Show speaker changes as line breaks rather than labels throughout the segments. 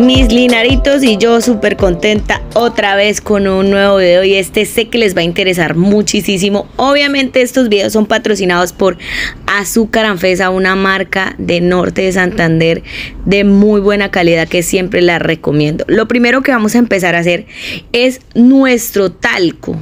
Mis linaritos y yo súper contenta otra vez con un nuevo video y este sé que les va a interesar muchísimo. Obviamente estos videos son patrocinados por Azúcar Anfesa, una marca de Norte de Santander de muy buena calidad que siempre la recomiendo. Lo primero que vamos a empezar a hacer es nuestro talco.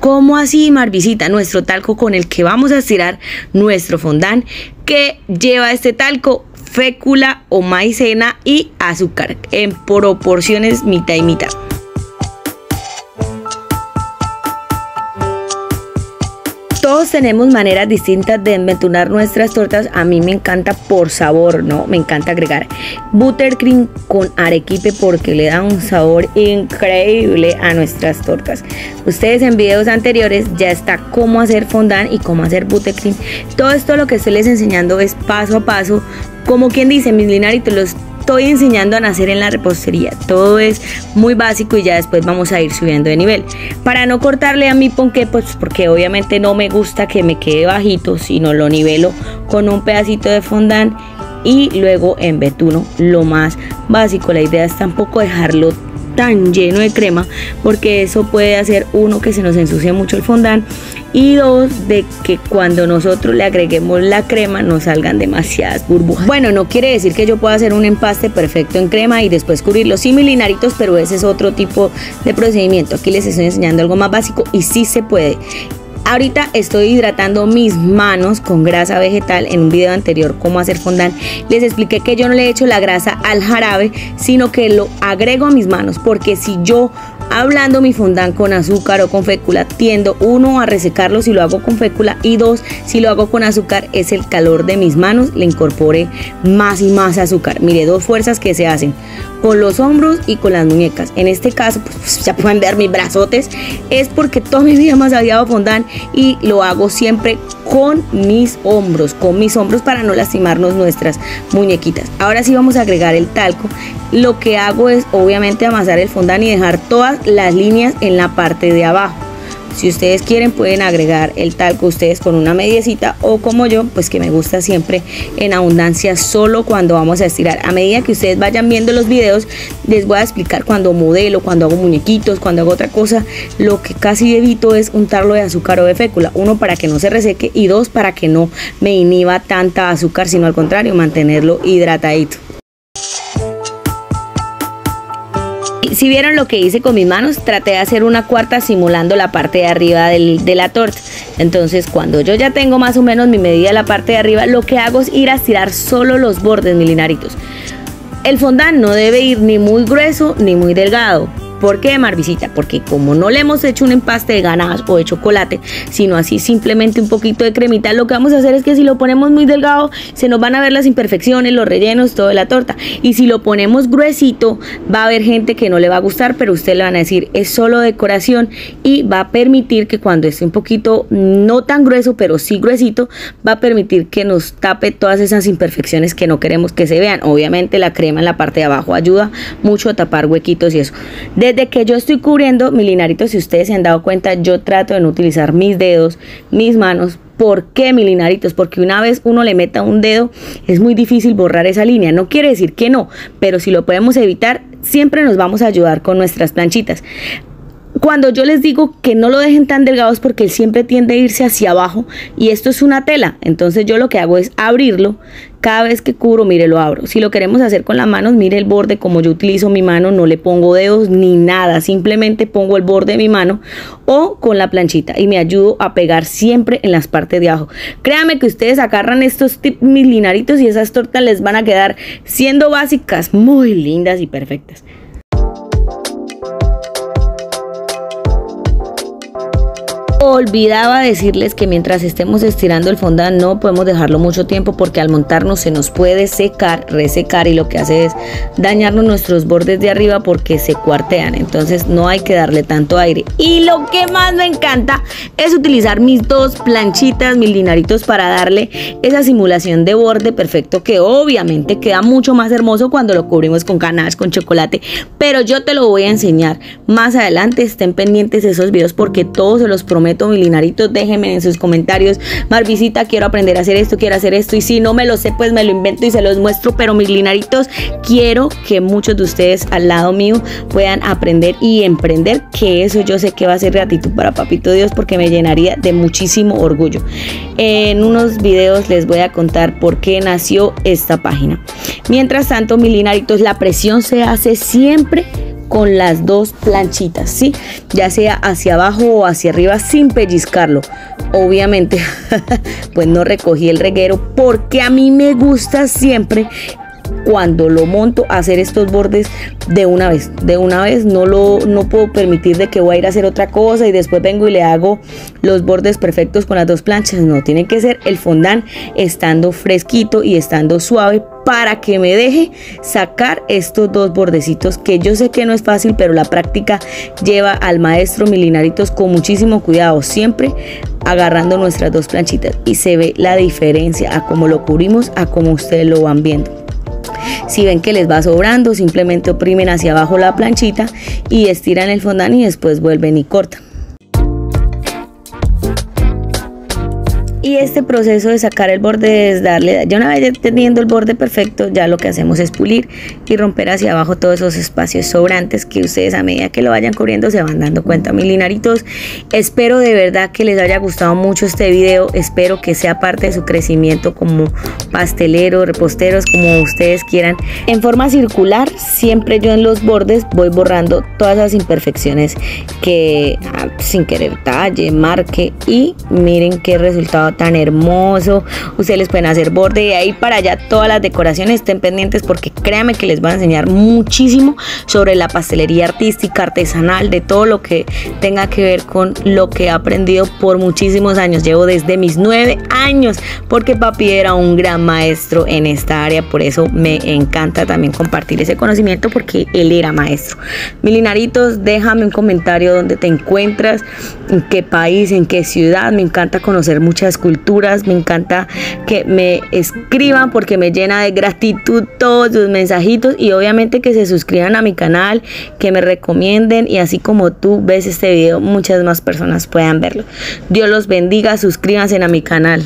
¿Cómo así, Marvisita? Nuestro talco con el que vamos a estirar nuestro fondant que lleva este talco fécula o maicena y azúcar en proporciones mitad y mitad. Tenemos maneras distintas de enventunar nuestras tortas. A mí me encanta por sabor, ¿no? Me encanta agregar buttercream con arequipe porque le da un sabor increíble a nuestras tortas. Ustedes en videos anteriores ya está cómo hacer fondant y cómo hacer buttercream. Todo esto lo que estoy les enseñando es paso a paso. Como quien dice, mis linaritos, los estoy enseñando a nacer en la repostería. Todo es muy básico y ya después vamos a ir subiendo de nivel. Para no cortarle a mi ponqué, pues porque obviamente no me gusta que me quede bajito, sino lo nivelo con un pedacito de fondant y luego en betuno, lo más básico. La idea es tampoco dejarlo tan lleno de crema porque eso puede hacer uno que se nos ensucie mucho el fondant y dos de que cuando nosotros le agreguemos la crema no salgan demasiadas burbujas. Bueno, no quiere decir que yo pueda hacer un empaste perfecto en crema y después cubrirlo sin milinaritos, pero ese es otro tipo de procedimiento. Aquí les estoy enseñando algo más básico y sí se puede. Ahorita estoy hidratando mis manos con grasa vegetal. En un video anterior cómo hacer fondant les expliqué que yo no le echo la grasa al jarabe, sino que lo agrego a mis manos porque si yo hablando mi fondant con azúcar o con fécula, tiendo uno a resecarlo si lo hago con fécula y dos, si lo hago con azúcar es el calor de mis manos, le incorpore más y más azúcar. Mire, dos fuerzas que se hacen con los hombros y con las muñecas. En este caso, pues, ya pueden ver mis brazotes, es porque toda mi vida más había fondant y lo hago siempre con mis hombros, con mis hombros para no lastimarnos nuestras muñequitas. Ahora sí vamos a agregar el talco. Lo que hago es obviamente amasar el fondant y dejar todas las líneas en la parte de abajo. Si ustedes quieren pueden agregar el talco ustedes con una mediecita o como yo, pues que me gusta siempre en abundancia solo cuando vamos a estirar. A medida que ustedes vayan viendo los videos, les voy a explicar cuando modelo, cuando hago muñequitos, cuando hago otra cosa. Lo que casi evito es untarlo de azúcar o de fécula. Uno, para que no se reseque y dos, para que no me inhiba tanta azúcar, sino al contrario, mantenerlo hidratadito. Si vieron lo que hice con mis manos, traté de hacer una cuarta simulando la parte de arriba de la torta. Entonces, cuando yo ya tengo más o menos mi medida de la parte de arriba, lo que hago es ir a estirar solo los bordes milinaritos. El fondant no debe ir ni muy grueso ni muy delgado. ¿Por qué Marvisita? Porque como no le hemos hecho un empaste de ganadas o de chocolate, sino así simplemente un poquito de cremita, lo que vamos a hacer es que si lo ponemos muy delgado, se nos van a ver las imperfecciones, los rellenos, toda la torta. Y si lo ponemos gruesito, va a haber gente que no le va a gustar, pero usted le van a decir es solo decoración y va a permitir que cuando esté un poquito no tan grueso, pero sí gruesito, va a permitir que nos tape todas esas imperfecciones que no queremos que se vean. Obviamente la crema en la parte de abajo ayuda mucho a tapar huequitos y eso. Desde que yo estoy cubriendo mi linarito, si ustedes se han dado cuenta, yo trato de no utilizar mis dedos, mis manos. ¿Por qué mi linaritos? Porque una vez uno le meta un dedo, es muy difícil borrar esa línea. No quiere decir que no, pero si lo podemos evitar, siempre nos vamos a ayudar con nuestras planchitas cuando yo les digo que no lo dejen tan delgados porque él siempre tiende a irse hacia abajo y esto es una tela, entonces yo lo que hago es abrirlo, cada vez que cubro, mire, lo abro. Si lo queremos hacer con las manos, mire el borde, como yo utilizo mi mano, no le pongo dedos ni nada, simplemente pongo el borde de mi mano o con la planchita y me ayudo a pegar siempre en las partes de abajo. Créanme que ustedes agarran estos mis linaritos y esas tortas les van a quedar siendo básicas, muy lindas y perfectas. Olvidaba decirles que mientras estemos estirando el fondant no podemos dejarlo mucho tiempo porque al montarnos se nos puede secar, resecar y lo que hace es dañarnos nuestros bordes de arriba porque se cuartean. Entonces no hay que darle tanto aire. Y lo que más me encanta es utilizar mis dos planchitas, mis linaritos para darle esa simulación de borde perfecto que obviamente queda mucho más hermoso cuando lo cubrimos con ganache, con chocolate. Pero yo te lo voy a enseñar más adelante. Estén pendientes de esos videos porque todos se los prometo prometo, milinaritos, déjenme en sus comentarios. Marvisita, quiero aprender a hacer esto, quiero hacer esto. Y si no me lo sé, pues me lo invento y se los muestro. Pero milinaritos, quiero que muchos de ustedes al lado mío puedan aprender y emprender. Que eso yo sé que va a ser gratitud para Papito Dios porque me llenaría de muchísimo orgullo. En unos videos les voy a contar por qué nació esta página. Mientras tanto, milinaritos, la presión se hace siempre con las dos planchitas, ¿sí? Ya sea hacia abajo o hacia arriba sin pellizcarlo. Obviamente, pues no recogí el reguero porque a mí me gusta siempre cuando lo monto hacer estos bordes de una vez. De una vez no lo no puedo permitir de que voy a ir a hacer otra cosa y después vengo y le hago los bordes perfectos con las dos planchas. No tiene que ser el fondant estando fresquito y estando suave para que me deje sacar estos dos bordecitos que yo sé que no es fácil, pero la práctica lleva al maestro Milinaritos con muchísimo cuidado, siempre agarrando nuestras dos planchitas. Y se ve la diferencia a cómo lo cubrimos, a cómo ustedes lo van viendo. Si ven que les va sobrando, simplemente oprimen hacia abajo la planchita y estiran el fondant y después vuelven y cortan. Y este proceso de sacar el borde es darle, ya una vez teniendo el borde perfecto, ya lo que hacemos es pulir y romper hacia abajo todos esos espacios sobrantes que ustedes a medida que lo vayan cubriendo se van dando cuenta. Milinaritos, espero de verdad que les haya gustado mucho este video, espero que sea parte de su crecimiento como pastelero, reposteros, como ustedes quieran. En forma circular, siempre yo en los bordes voy borrando todas las imperfecciones que ah, sin querer talle, marque y miren qué resultado tan hermoso. Ustedes pueden hacer borde y ahí para allá todas las decoraciones estén pendientes porque créanme que les voy a enseñar muchísimo sobre la pastelería artística, artesanal, de todo lo que tenga que ver con lo que he aprendido por muchísimos años. Llevo desde mis nueve años porque papi era un gran maestro en esta área, por eso me encanta también compartir ese conocimiento porque él era maestro. Milinaritos, déjame un comentario donde te encuentras, en qué país, en qué ciudad. Me encanta conocer muchas culturas, me encanta que me escriban porque me llena de gratitud todos sus mensajitos y obviamente que se suscriban a mi canal, que me recomienden y así como tú ves este video, muchas más personas puedan verlo. Dios los bendiga, suscríbanse a mi canal.